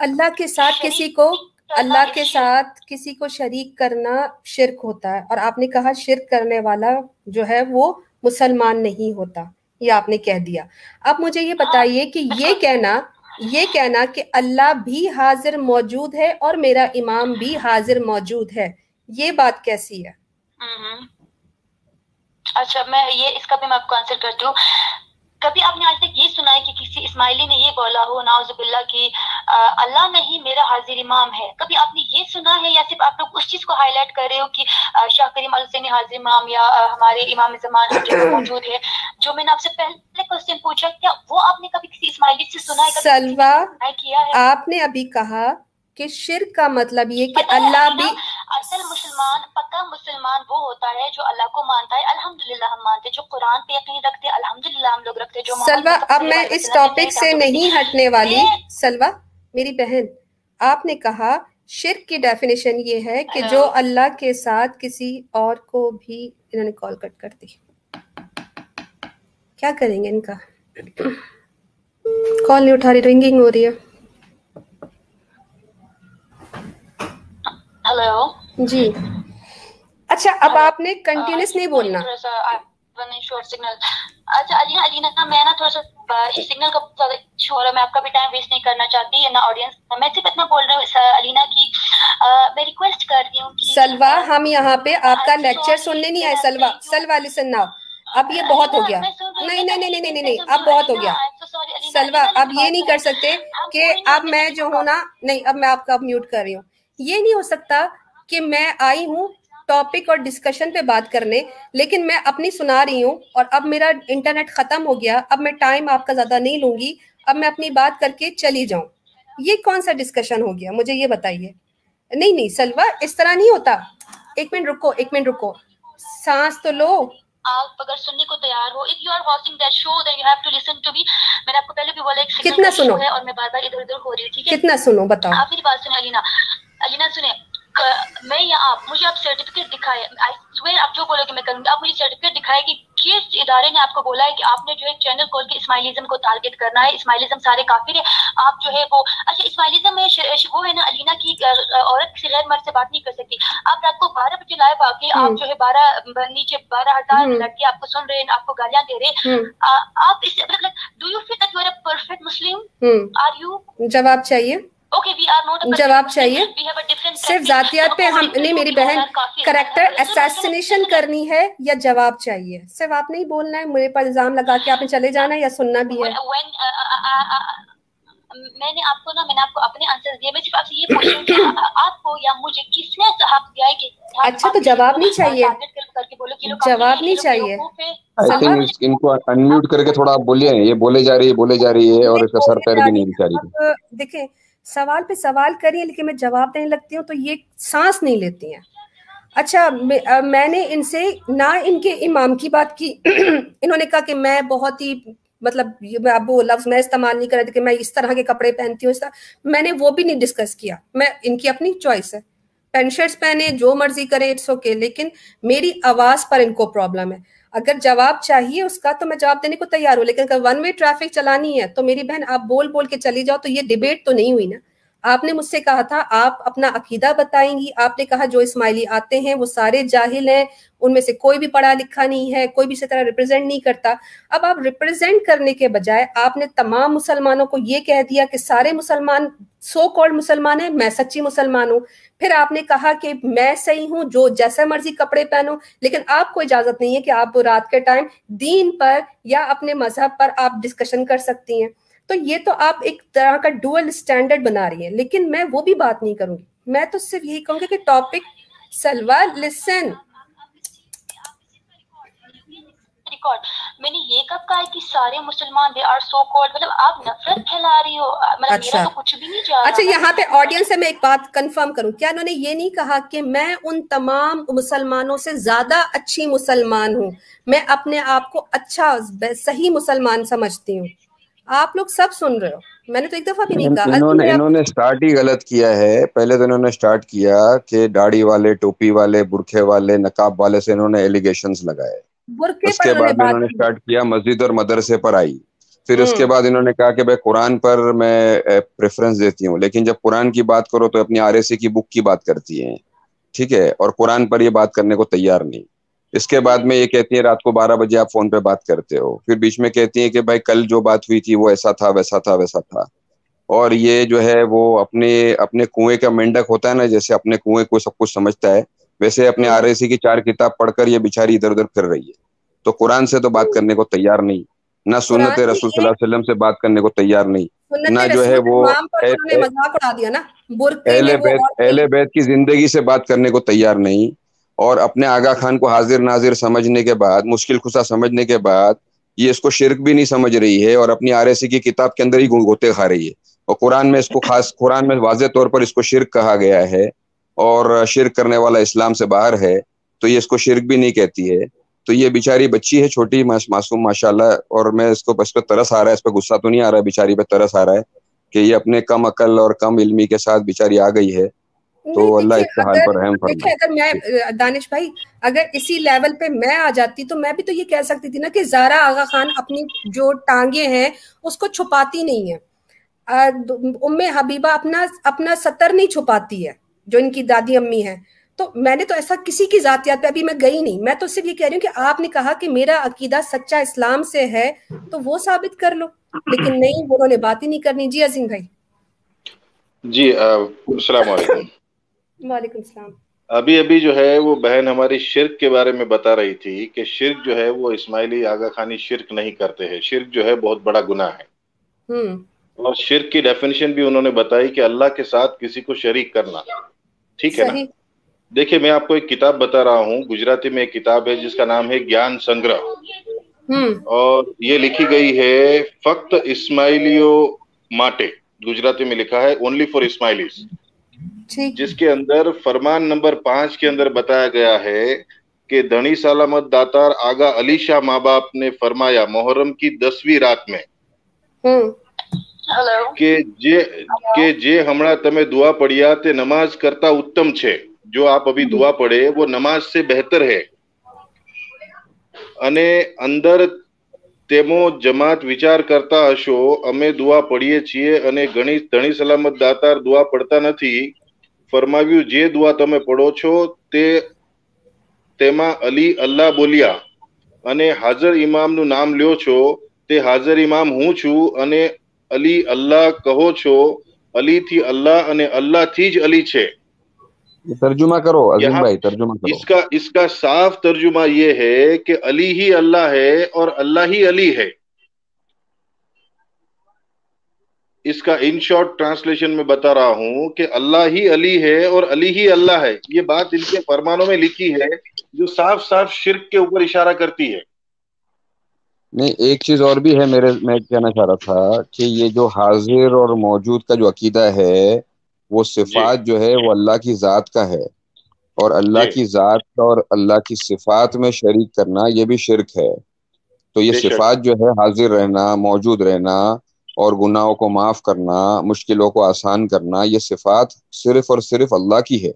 अल्लाह के साथ किसी को अल्लाह के साथ किसी को शरीक करना शिरक होता है। और आपने कहा शिरक करने वाला जो है वो मुसलमान नहीं होता ये आपने कह दिया। अब मुझे ये बताइए कि ये कहना ये कहना कि अल्लाह भी हाजिर मौजूद है और मेरा इमाम भी हाजिर मौजूद है ये बात कैसी है? हम्म। अच्छा मैं ये इसका भी मैं आपको आंसर करती हूँ। कभी आपने आज तक ये सुना है कि किसी इस्माइली ने ये बोला हो नाउजुबिल्ला की अल्लाह नहीं मेरा हाजिर इमाम है? कभी आपने ये सुना है या सिर्फ़ आप लोग उस चीज़ को हाईलाइट कर रहे हो कि शाह करीम अलसैनी हाजिर इमाम या हमारे इमाम जमान *coughs* मौजूद है? जो मैंने आपसे पहले क्वेश्चन पूछा क्या वो आपने कभी किसी इस्माइली से सुना है? सलवा किया है? आपने अभी कहा कि शिर का मतलब ये कि अल्लाह भी असल मुसलमान पक्का मुसलमान वो होता है जो अल्लाह को मानता है। अल्हम्दुलिल्लाह हम मानते हैं जो कुरान पे यकीन रखते हैं अल्हम्दुलिल्लाह हम लोग रखते हैं जो सलवा अब मैं इस टॉपिक से नहीं हटने वाली। सलवा मेरी बहन आपने कहा शिर की डेफिनेशन ये है कि जो अल्लाह के साथ किसी और को भी इन्होंने कॉल कट कर दी। क्या करेंगे इनका? *coughs* कॉल नहीं उठा रही रिंगिंग हो रही है। हेलो जी। अच्छा अब आपने कंटिन्यूस नहीं बोलना। सिग्नल अच्छा अलीना अलीना मैं ना थोड़ा सा सिग्नल का ज़्यादा इशू हो रहा है मैं आपका भी टाइम वेस्ट नहीं करना चाहती ना ऑडियंस मैं सिर्फ़ इतना बोल रही हूँ अलीना की मैं रिक्वेस्ट कर रही हूँ सलवा हम यहाँ पे आपका लेक्चर सुनने नहीं आए सलवा। सलवा लिसन नाउ अब ये बहुत हो गया। नहीं नहीं नहीं नहीं नहीं नहीं अब बहुत हो गया। सलवा अब ये नहीं कर सकते कि अब मैं जो हूँ ना नहीं अब मैं आपका म्यूट कर रही हूँ। ये नहीं हो सकता कि मैं आई हूँ टॉपिक और डिस्कशन पे बात करने लेकिन मैं अपनी सुना रही हूँ और अब मेरा इंटरनेट खत्म हो गया अब मैं टाइम आपका ज़्यादा नहीं लूँगी अब मैं अपनी बात करके चली जाऊँ। ये कौन सा डिस्कशन हो गया? मुझे ये बताइए। नहीं नहीं सलवा इस तरह नहीं होता। एक मिनट रुको एक मिनट रुको। सांस तो लो। आप अगर सुनने को तैयार हो if you are watching that show then you have to listen to me मैंने आपको पहले भी बोला एक कितना सुनो? है और मैं बार-बार इधर-उधर हो रही हूँ ठीक है? कितना सुनो बताओ। आप मेरी बात अलीना। अलीना सुने मैं या आप मुझे आप सर्टिफिकेट दिखाए। आई स्वेयर आप जो बोलोगे मैं करूँगी। आप मुझे सर्टिफिकेट दिखाए कि किस इदारे ने आपको बोला है कि आपने जो है चैनल खोल के इस्माइलिज्म को टारगेट करना है। इस्माइलिज्म सारे काफिर है। आप जो है वो अच्छा इस्माइलिज्म में वो है ना अलीना की औरत किसी गैर मर्द से बात नहीं कर सकती। आप रात को बारह बजे लाइव आके आप हम्म। जो है बारह नीचे बारह हज़ार हम्म। लड़के आपको सुन रहे हैं आपको गालियाँ दे रहे हम्म। आप इस मतलब do you feel that you are a perfect Muslim are you जवाब चाहिए। जवाब चाहिए सिर्फ़ जातियात पे हम नहीं मेरी बहन करेक्टर असैसिनेशन करनी है या जवाब चाहिए? सिर्फ़ आप नहीं बोलना है मेरे पर इल्ज़ाम लगा के आपने चले जाना है या सुनना भी है? मैंने आपको ना मैंने आपको अपने आंसर दिए। मैं सिर्फ़ आपसे ये पूछ रही हूँ *coughs* आपको या मुझे किसने हक दिया है कि अच्छा तो जवाब नहीं चाहिए। जवाब नहीं चाहिए। आई थिंक इनको अनम्यूट करके थोड़ा आप बोलिए ये बोले जा रही है बोले जा रही है और इसका सर पैर भी नहीं दिखा रही देखें सवाल पे सवाल करिए, लेकिन मैं जवाब देने लगती हूँ तो ये सांस नहीं लेती हैं। अच्छा मैंने इनसे, ना इनके इमाम की बात की। *clears throat* इन्होंने कहा कि मैं बहुत ही मतलब अब वो लफ्ज मैं इस्तेमाल नहीं कर रही थी कि मैं इस तरह के कपड़े पहनती हूँ मैंने वो भी नहीं डिस्कस किया। मैं, इनकी अपनी चॉइस है। पेंट शर्ट्स पहने, जो मर्ज़ी करे, इट्स ओके, लेकिन मेरी आवाज़ पर इनको प्रॉब्लम है। अगर जवाब चाहिए उसका तो मैं जवाब देने को तैयार हूँ, लेकिन अगर वन वे ट्रैफ़िक चलानी है तो मेरी बहन, आप बोल बोल के चली जाओ तो ये डिबेट तो नहीं हुई ना। आपने मुझसे कहा था, आप अपना अकीदा बताएँगी, आपने कहा जो इस्माइली आते हैं, वो सारे जाहिल हैं, उनमें से कोई भी पढ़ा लिखा नहीं है, कोई भी इसी तरह रिप्रेजेंट नहीं करता। अब आप रिप्रेजेंट करने के बजाय आपने तमाम मुसलमानों को ये कह दिया कि सारे मुसलमान सो कॉल्ड मुसलमान है, मैं सच्ची मुसलमान हूँ। फिर आपने कहा कि मैं सही हूँ, जो जैसा मर्ज़ी कपड़े पहनो, लेकिन आपको इजाज़त नहीं है कि आप रात के टाइम दीन पर या अपने मज़हब पर आप डिस्कशन कर सकती हैं। तो ये तो आप एक तरह का डुअल स्टैंडर्ड बना रही है, लेकिन मैं वो भी बात नहीं करूँगी। मैं तो सिर्फ़ यही कहूँगी कि टॉपिक सलवा लिसन रिकॉर्ड मैंने ये कब कहा कि सारे मुसलमान दे आर सो कॉल्ड मतलब आप नफरत फैला रही हो। मतलब अच्छा। मेरा तो कुछ भी नहीं जा अच्छा यहाँ पे ऑडियंस से मैं एक बात कंफर्म करूँ। क्या उन्होंने ये नहीं कहा कि मैं उन तमाम मुसलमानों से ज़्यादा अच्छी मुसलमान हूँ? मैं अपने आप को अच्छा सही मुसलमान समझती हूँ। आप लोग सब सुन रहे हो। मैंने तो एक दफ़ा भी नहीं कहा। इन्होंने इन्होंने स्टार्ट ही गलत किया है। पहले तो इन्होंने स्टार्ट किया कि दाढ़ी वाले टोपी वाले बुरखे वाले नकाब वाले से इन्होंने एलिगेशंस लगाए। उसके बाद इन्होंने स्टार्ट किया मस्जिद और मदरसे पर आई। फिर हम्म। उसके बाद इन्होंने कहा कि भाई कुरान पर मैं प्रेफरेंस देती हूँ। लेकिन जब कुरान की बात करो तो अपनी आर की बुक की बात करती है। ठीक है? और कुरान पर ये बात करने को तैयार नहीं। इसके बाद में ये कहती है रात को बारह बजे आप फ़ोन पे बात करते हो। फिर बीच में कहती है कि भाई कल जो बात हुई थी वो ऐसा था वैसा था वैसा था। और ये जो है वो अपने अपने कुएँ का मेंढक होता है ना जैसे अपने कुएँ को सब कुछ समझता है वैसे अपने आर की चार किताब पढ़कर ये बिचारी इधर उधर फिर रही है। तो कुरान से तो बात करने को तैयार नहीं। ना सुनत रसूल वसल्लम से बात करने को तैयार नहीं। ना जो है वो अहले बैत की ज़िंदगी से बात करने को तैयार नहीं। और अपने आगा खान को हाजिर नाजिर समझने के बाद मुश्किल खुशा समझने के बाद ये इसको शिरक भी नहीं समझ रही है और अपनी आर की किताब के अंदर ही गोते खा रही है। और कुरान में इसको खास कुरान में वाज तौर पर इसको शिरक कहा गया है। और शिरक करने वाला इस्लाम से बाहर है तो ये इसको शिरक भी नहीं कहती है। तो ये बेचारी बच्ची है छोटी मासूम माशाल्लाह और मैं इसको इस पर तरस आ रहा है इस पर गुस्सा तो नहीं आ रहा है बेचारी पे तरस आ रहा है कि ये अपने कम अकल और कम इल्मी के साथ बेचारी आ गई है। तो अल्लाह इसके हाल पर रहम फरमाए। अगर मैं दानिश भाई अगर इसी लेवल पे मैं आ जाती तो मैं भी तो ये कह सकती थी ना कि जारा आगा खान अपनी जो टांगे हैं उसको छुपाती नहीं है। उम्मे हबीबा अपना अपना सतर नहीं छुपाती है। जो इनकी दादी अम्मी है। तो मैंने तो ऐसा किसी की जातियात पे अभी मैं गई नहीं। मैं तो सिर्फ़ ये कह रही हूँ कि आपने कहा कि मेरा अकीदा सच्चा इस्लाम से है तो वो साबित कर लो। लेकिन नहीं उन्होंने बात ही नहीं करनी। जी अजीम भाई। जी अस्सलाम वालेकुम वालेकुम सलाम। अभी अभी जो है वो बहन हमारी शिरक के बारे में बता रही थी कि शिरक जो है वो इस्माइली आगा खानी शिरक नहीं करते हैं। शिरक जो है बहुत बड़ा गुनाह है। हम्म। और शिरक की डेफिनेशन भी उन्होंने बताई कि अल्लाह के साथ किसी को शरीक करना। ठीक है ना? देखिए मैं आपको एक किताब बता रहा हूँ। गुजराती में एक किताब है जिसका नाम है ज्ञान संग्रह। हम्म। और ये लिखी गई है फक्त इस्माइलियो माटे। गुजराती में लिखा है ओनली फॉर इस्माइलिस जिसके अंदर फरमान नंबर पाँच के अंदर बताया गया है कि धनी सलामत दातार आगा अली शाह माँ बाप ने फरमाया मोहर्रम की दसवीं रात में। કે જે કે જે હમણાં તમે દુઆ પડ્યા તે નમાઝ કરતા ઉત્તમ છે જો આપ અભી દુઆ પડે वो नमाज से बेहतर है અને અંદર તેમાં જમાત વિચાર કરતા હશો અમે દુઆ પડીએ છીએ અને ઘણી ધણી સલામત દાતાર દુઆ પડતા નથી ફરમાવ્યું જે દુઆ તમે પડો છો તે તેમાં અલી અલ્લાહ બોલ્યા અને હાજર ઇમામનું નામ લ્યો છો તે હાજર ઇમામ હું છું અને અલી અલ્લાહ કહો છો અલી થી અલ્લાહ અને અલ્લાહ થી જ અલી છે तर्जुमा करो अजीम भाई तर्जुमा करो इसका इसका साफ तर्जुमा ये है कि अली ही अल्लाह है और अल्लाह ही अली है इसका इन शॉर्ट ट्रांसलेशन में बता रहा हूं कि अल्लाह ही अली है और अली ही अल्लाह है ये बात इनके फरमानों में लिखी है जो साफ साफ शिरक के ऊपर इशारा करती है नहीं एक चीज़ और भी है मेरे मैं कहना चाह रहा था कि ये जो हाजिर और मौजूद का जो अकीदा है वो सिफात जो है वो अल्लाह की ज़ात का है। और अल्लाह की ज़ात और अल्लाह की सिफात में शरीक करना ये भी शिरक है। तो ये सिफात जो है हाजिर रहना मौजूद रहना और गुनाहों को माफ़ करना मुश्किलों को आसान करना ये सिफात सिर्फ़ और सिर्फ़ अल्लाह की है।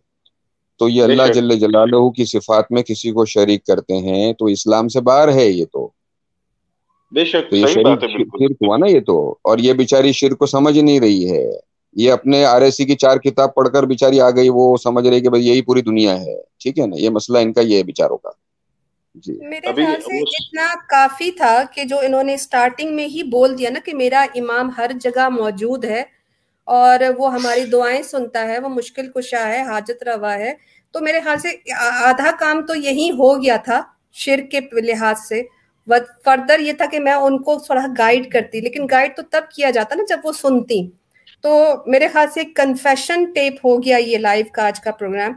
तो ये अल्लाह जल्ले जलालहू की सिफात में किसी को शरीक करते हैं तो इस्लाम से बाहर है ये तो। बेशक तो ये शरीक शिरक हुआ ना ये तो? और ये बेचारी शिर को समझ नहीं रही है। ये अपने आर की चार किताब पढ़कर बेचारी आ गई वो समझ रही कि भाई यही पूरी दुनिया है। ठीक है ना? ये मसला इनका ये है बेचारों का। जी। मेरे ख्याल से इतना काफ़ी था कि जो इन्होंने स्टार्टिंग में ही बोल दिया ना कि मेरा इमाम हर जगह मौजूद है और वो हमारी दुआएँ सुनता है वो मुश्किल कुशा है हाजत रवा है। तो मेरे ख्याल से आधा काम तो यही हो गया था शिर के लिहाज से। फर्दर ये था कि मैं उनको थोड़ा गाइड करती, लेकिन गाइड तो तब किया जाता ना जब वो सुनती। तो मेरे ख्याल से कन्फेशन टेप हो गया ये लाइव का आज का प्रोग्राम